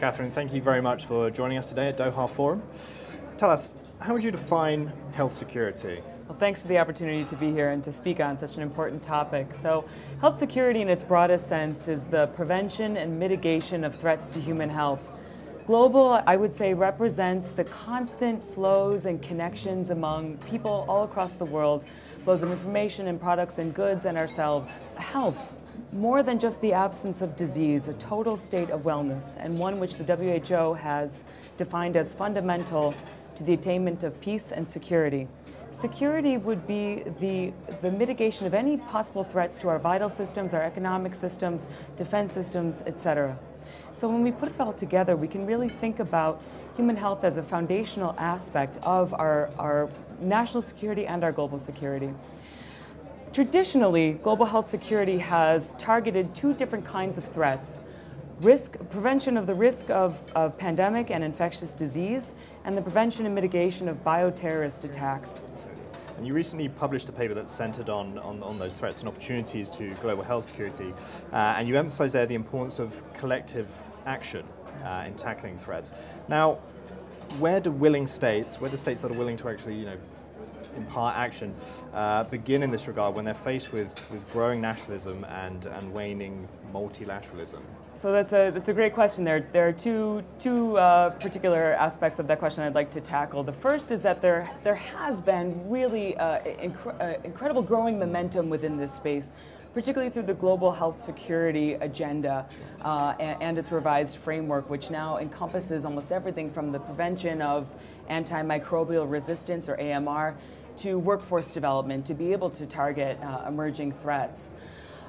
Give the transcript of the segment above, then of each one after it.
Kathryn, thank you very much for joining us today at Doha Forum. Tell us, how would you define health security? Well, thanks for the opportunity to be here and to speak on such an important topic. So, health security in its broadest sense is the prevention and mitigation of threats to human health. Global, I would say, represents the constant flows and connections among people all across the world, flows of information and products and goods and ourselves. Health, more than just the absence of disease, a total state of wellness, and one which the WHO has defined as fundamental to the attainment of peace and security. Security would be the, the mitigation of any possible threats to our vital systems, our economic systems, defense systems, etc. So when we put it all together, we can really think about human health as a foundational aspect of our, our national security and our global security. Traditionally, global health security has targeted two different kinds of threats risk prevention of the risk of, of pandemic and infectious disease, and the prevention and mitigation of bioterrorist attacks. And you recently published a paper that's centered on, on, on, those threats and opportunities to global health security, uh, and you emphasize there the importance of collective action uh, in tackling threats. Now, where do willing states, where do states that are willing to actually, you know, impart action, uh, begin in this regard when they're faced with, with growing nationalism and, and waning multilateralism? So that's a, that's a great question. There, there are two, two uh, particular aspects of that question I'd like to tackle. The first is that there, there has been really uh, uh, incredible growing momentum within this space particularly through the global health security agenda uh, and, and, its revised framework, which now encompasses almost everything from the prevention of antimicrobial resistance, or AMR, to workforce development to be able to target uh, emerging threats.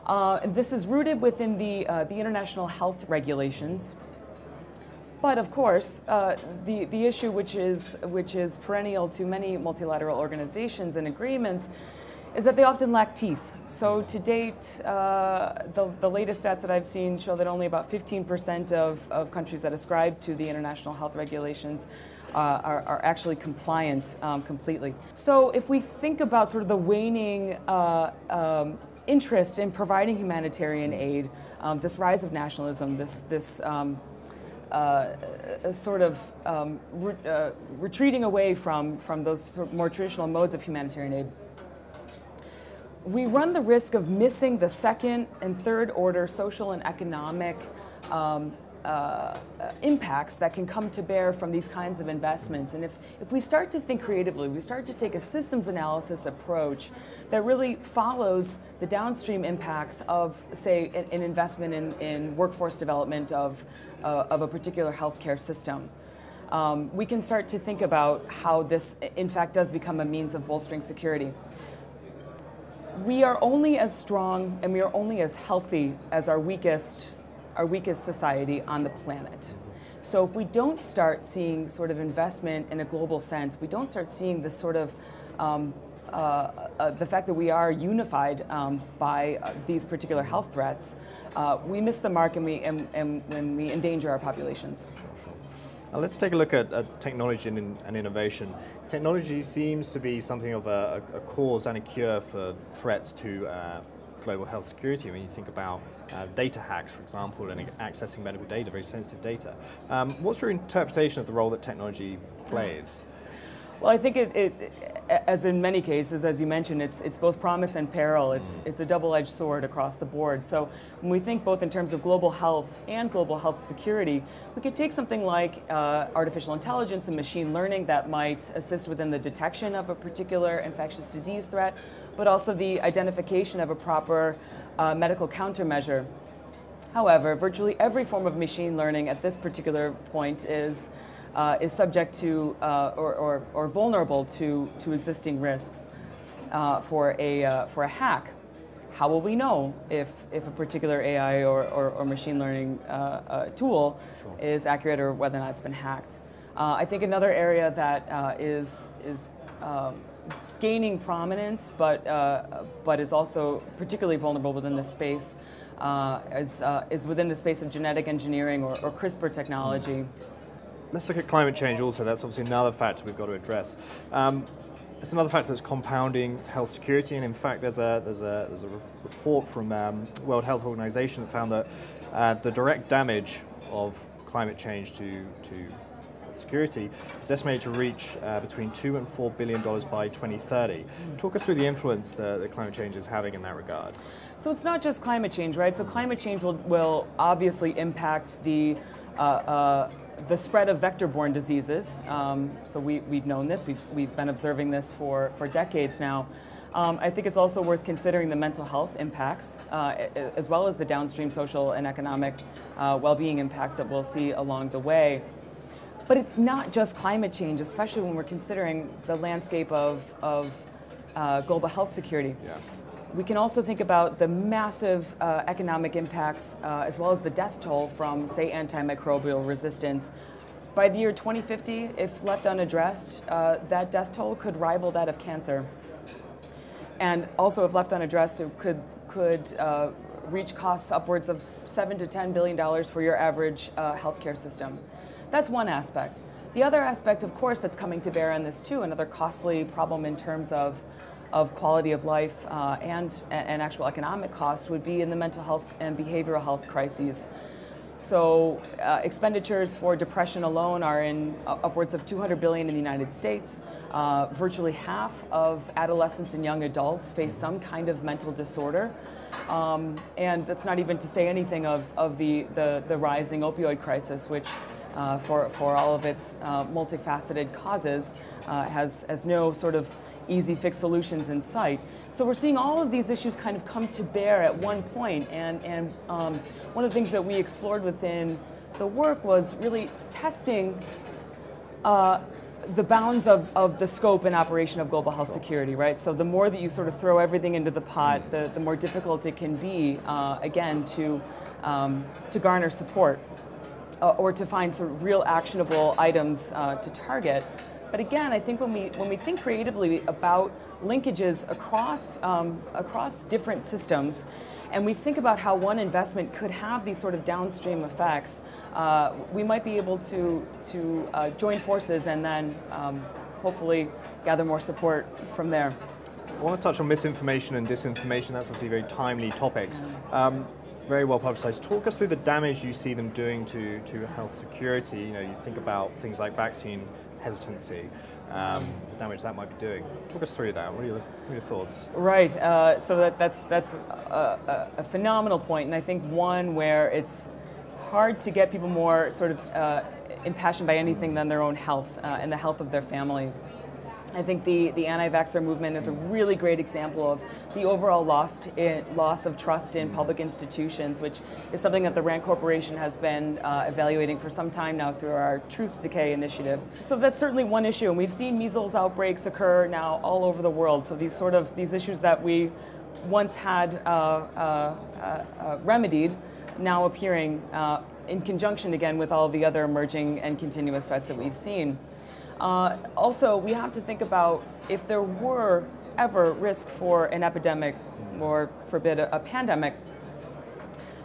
Uh, this is rooted within the, uh, the international health regulations. But of course, uh, the, the issue which is, which is perennial to many multilateral organizations and agreements is that they often lack teeth. So to date, uh, the, the latest stats that I've seen show that only about 15% of, of countries that ascribe to the international health regulations uh, are, are, actually compliant um, completely. So if we think about sort of the waning uh, um, interest in providing humanitarian aid, um, this rise of nationalism, this, this um, uh, sort of um, re uh, retreating away from, from those sort of more traditional modes of humanitarian aid, we run the risk of missing the second and third order social and economic um, uh, impacts that can come to bear from these kinds of investments. And if, if we start to think creatively, we start to take a systems analysis approach that really follows the downstream impacts of, say, an, an investment in, in workforce development of, uh, of a particular healthcare system. Um, we can start to think about how this, in fact, does become a means of bolstering security we are only as strong and we are only as healthy as our weakest, our weakest society on the planet. So if we don't start seeing sort of investment in a global sense, if we don't start seeing this sort of um, uh, uh, the fact that we are unified um, by uh, these particular health threats, uh, we miss the mark and we and, and we endanger our populations. Sure, sure. Now let's take a look at, at technology and, and, innovation. Technology seems to be something of a, a cause and a cure for threats to uh, global health security. When you think about uh, data hacks, for example, and accessing medical data, very sensitive data. Um, what's your interpretation of the role that technology plays? Well, I think it, it, as in many cases, as you mentioned, it's, it's both promise and peril. It's, mm. it's a double-edged sword across the board. So when we think both in terms of global health and global health security, we could take something like uh, artificial intelligence and machine learning that might assist within the detection of a particular infectious disease threat, but also the identification of a proper uh, medical countermeasure. However, virtually every form of machine learning at this particular point is uh, is subject to uh, or, or, or, vulnerable to, to existing risks uh, for, a, uh, for a hack. How will we know if, if a particular AI or, or, or machine learning uh, uh, tool sure. is accurate or whether or not it's been hacked? I think another area that is is um, gaining prominence, but, but is also particularly vulnerable within this space, is, is within the space of genetic engineering or, or CRISPR technology. Let's look at climate change also. That's obviously another factor we've got to address. Um, it's another factor that's compounding health security, and in fact, there's a there's a there's a report from um, World Health Organization that found that uh, the direct damage of climate change to, to security is estimated to reach uh, between two and four billion dollars by 2030. Mm. Talk us through the influence that, that climate change is having in that regard. So it's not just climate change, right? So climate change will, will obviously impact the the spread of vector-borne diseases. Um, so we, we've known this. We've, we've been observing this for, for decades now. Um, I think it's also worth considering the mental health impacts, uh, as well as the downstream social and economic uh, well-being impacts that we'll see along the way. But it's not just climate change, especially when we're considering the landscape of, of uh, global health security. Yeah. We can also think about the massive uh, economic impacts, uh, as well as the death toll from, say, antimicrobial resistance. By the year 2050, if left unaddressed, uh, that death toll could rival that of cancer. And also, if left unaddressed, it could, could uh, reach costs upwards of seven to ten billion dollars for your average uh, healthcare system. That's one aspect. The other aspect, of course, that's coming to bear on this too, another costly problem in terms of, of quality of life uh, and, and actual economic cost, would be in the mental health and behavioral health crises. So uh, expenditures for depression alone are in upwards of 200 billion in the United States. Uh, virtually half of adolescents and young adults face some kind of mental disorder. Um, and that's not even to say anything of, of the, the, the rising opioid crisis, which uh, for, for all of its uh, multifaceted causes uh, has, has no sort of easy fix solutions in sight. So we're seeing all of these issues kind of come to bear at one point, and, and um, one of the things that we explored within the work was really testing uh, the bounds of, of the scope and operation of global health security, right? So the more that you sort of throw everything into the pot, the, the more difficult it can be, uh, again, to, um, to garner support or to find sort of real actionable items uh, to target. But again, I think when we when we think creatively about linkages across um, across different systems, and we think about how one investment could have these sort of downstream effects, uh, we might be able to to uh, join forces and then um, hopefully gather more support from there. I want to touch on misinformation and disinformation. That's obviously very timely topics. Um, very well publicized. Talk us through the damage you see them doing to, to health security. You know, you think about things like vaccine hesitancy, um, the damage that might be doing. Talk us through that. What are your, what are your thoughts? Right. Uh, so that, that's that's a, a, phenomenal point, and I think one where it's hard to get people more sort of uh, impassioned by anything than their own health uh, and the health of their family. I think the, the anti-vaxxer movement is a really great example of the overall lost in, loss of trust in public institutions, which is something that the RAND Corporation has been uh, evaluating for some time now through our Truth Decay initiative. So that's certainly one issue, and we've seen measles outbreaks occur now all over the world. So these sort of these issues that we once had uh, uh, uh remedied now appearing uh, in conjunction again with all the other emerging and continuous threats that we've seen. Uh, also, we have to think about if there were ever risk for an epidemic or forbid a, a pandemic,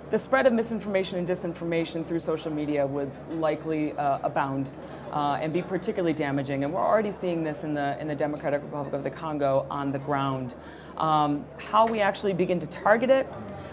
the spread of misinformation and disinformation through social media would likely uh, abound uh, and be particularly damaging. And we're already seeing this in the, in the Democratic Republic of the Congo on the ground. Um, how we actually begin to target it,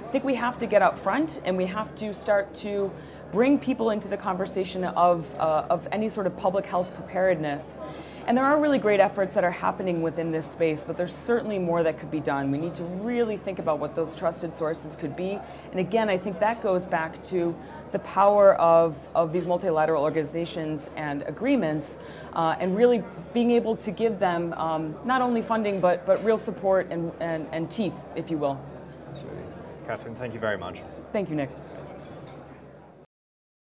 I think we have to get out front and we have to start to bring people into the conversation of, uh, of any sort of public health preparedness. And there are really great efforts that are happening within this space, but there's certainly more that could be done. We need to really think about what those trusted sources could be. And again, I think that goes back to the power of, of these multilateral organizations and agreements, uh, and really being able to give them um, not only funding, but, but real support and, and, and teeth, if you will. Absolutely. Kathryn, thank you very much. Thank you, Nick.